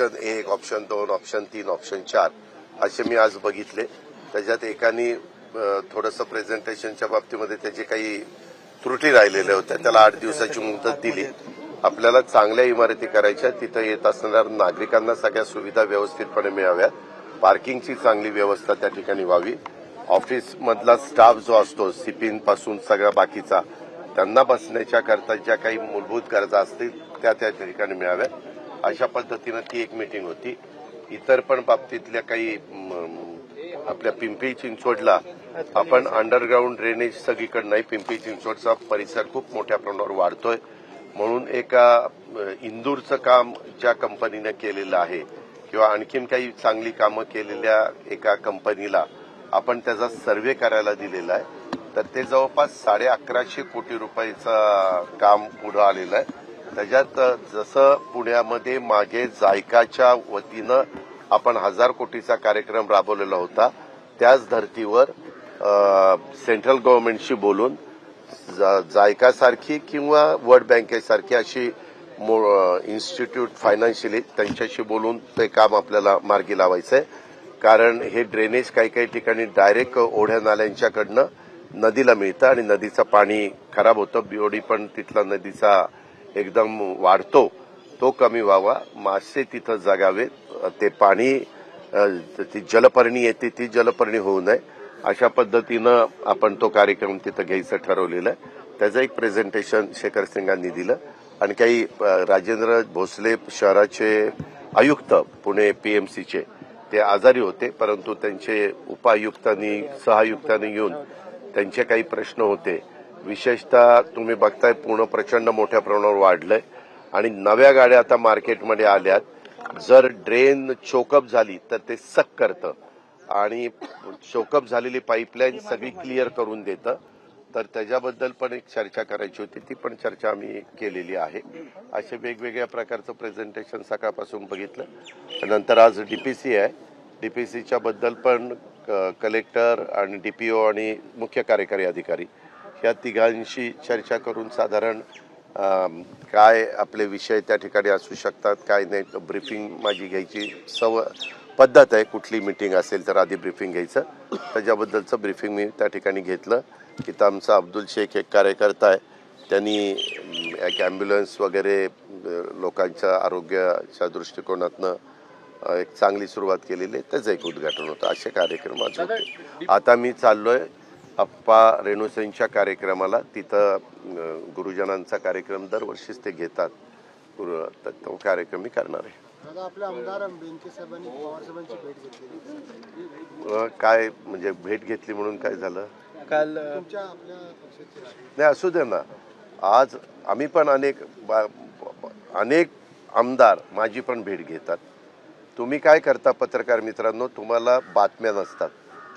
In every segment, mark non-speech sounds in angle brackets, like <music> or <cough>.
Option एक option दोन option तीन ऑप्शन चार असे मी आज बघितले. त्याच्यात एकानी थोडंसं प्रेझेंटेशनच्या बाबतीमध्ये त्याची काही त्रुटी राहिलेल्या होत्या. त्याला आठ दिवसाची मुदत दिली. आपल्याला चांगल्या इमारती करायच्या तिथं येत असणाऱ्या नागरिकांना सगळ्या सुविधा व्यवस्थितपणे मिळाव्यात. पार्किंगची चांगली व्यवस्था त्या ठिकाणी व्हावी. ऑफिसमधला स्टाफ जो असतो सिपिनपासून सगळा बाकीचा त्यांना बसण्याच्या करता ज्या काही मूलभूत गरजा असतील त्या त्या ठिकाणी मिळाव्यात. अशा पद्धतीनं ती एक मीटिंग होती. इतर पण बाबतीतल्या काही आपल्या पिंपरी चिंचवडला आपण अंडरग्राऊंड ड्रेनेज सगळीकडे नाही पिंपरी चिंचवडचा परिसर खूप मोठ्या प्रमाणावर वाढतोय. म्हणून एका इंदूरचं काम ज्या कंपनीनं केलेलं आहे किंवा आणखीन काही चांगली कामं केलेल्या एका कंपनीला आपण त्याचा सर्वे करायला दिलेला आहे. तर ते जवळपास साडे अकराशे कोटी रुपयाचं काम पुढं आलेलं आहे. त्याच्यात जसं पुण्यामध्ये मागे जायकाच्या वतीनं आपण हजार कोटीचा कार्यक्रम राबवलेला होता त्याच धर्तीवर सेंट्रल गव्हर्नमेंटशी बोलून जा- जायकासारखी किंवा वर्ल्ड बँकेसारखी अशी इन्स्टिट्यूट फायनान्शियली त्यांच्याशी बोलून ते काम आपल्याला मार्गी लावायचं आहे कारण हे ड्रेनेज काही काही ठिकाणी डायरेक्ट ओढ्या नाल्यांच्याकडनं नदीला मिळतं आणि नदीचं पाणी खराब होतं. बीओडी पण तिथला नदीचा एकदम वाढतो तो कमी व्हावा. मासे तिथं जगावेत. ते पाणी ती जलपर्णी येते ती जलपर्णी होऊ नये. अशा पद्धतीनं आपण तो कार्यक्रम तिथं घ्यायचं ठरवलेलं. आहे त्याचं एक प्रेझेंटेशन शेखर सिंगांनी दिलं. आणि काही राजेंद्र भोसले शहराचे आयुक्त पुणे पीएमसीचे ते आजारी होते. परंतु त्यांचे उपायुक्तांनी सहआयुक्तांनी येऊन त्यांचे काही प्रश्न होते. विशेषतः तुम्ही बघताय पूर्ण प्रचंड मोठ्या प्रमाणावर वाढलंय. आणि नव्या गाड्या आता मार्केटमध्ये आल्यात. जर ड्रेन चोकअप झाली तर ते सक करतं. आणि चोकअप झालेली पाईपलाईन सगळी क्लिअर करून देतं. तर त्याच्याबद्दल पण एक चर्चा करायची होती. ती पण चर्चा आम्ही केलेली आहे. असे वेगवेगळ्या प्रकारचं प्रेझेंटेशन सकाळपासून बघितलं. नंतर आज डीपीसी आहे. डीपीसीच्या बद्दल पण क- कलेक्टर आणि डीपीओ आणि मुख्य कार्यकारी अधिकारी या तिघांशी चर्चा करून साधारण काय आपले विषय त्या ठिकाणी असू शकतात काय नाही ब्रिफिंग माझी घ्यायची सव पद्धत आहे कुठली मिटिंग असेल तर आधी ब्रिफिंग घ्यायचं. त्याच्याबद्दलचं ब्रिफिंग मी त्या ठिकाणी घेतलं इथं आमचा अब्दुल शेख एक कार्यकर्ता आहे. त्यांनी एक ॲम्ब्युलन्स वगैरे लोकांच्या आरोग्याच्या दृष्टिकोनातनं एक चांगली सुरुवात केलेली आहे. त्याचं एक उद्घाटन होतं. असे कार्यक्रम आज होते. आता मी चाललोय अप्पा रेणुसेंच्या कार्यक्रमाला तिथं गुरुजनांचा कार्यक्रम दरवर्षीच ते घेतात. गुरु तर तो कार्यक्रम मी करणार आहे. दादा आपले आमदार बेनके साहेबांनी पवार साहेबांची भेट घेतली. अ, काय म्हणजे भेट घेतली म्हणून काय झालं? काल तुमच्या आपल्या पक्षाचे नाही असू दे ना. आज आम्ही पण अनेक अनेक आमदार माझी पण भेट घेतात. तुम्ही काय करता पत्रकार मित्रांनो? तुम्हाला बातम्या नसतात.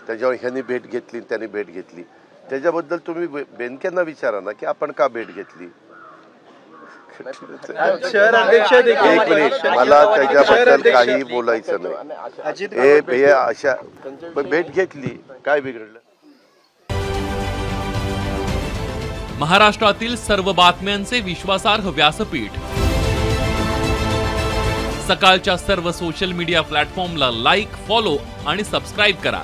त्याच्यावर ह्यांनी भेट घेतली त्यांनी भेट घेतली. त्याच्याबद्दल तुम्ही बे- बेनकेंना विचारा ना की आपण का भेट घेतली? <laughs> एक मिनिट मला त्याच्याबद्दल काही बोलायचं नाही. हे हे अशा भेट घेतली. काय बिघडलं? महाराष्ट्रातील सर्व बातम्यांचे विश्वासार्ह व्यासपीठ. सकाळच्या सर्व सोशल मीडिया प्लॅटफॉर्मला लाईक फॉलो आणि सबस्क्राईब करा.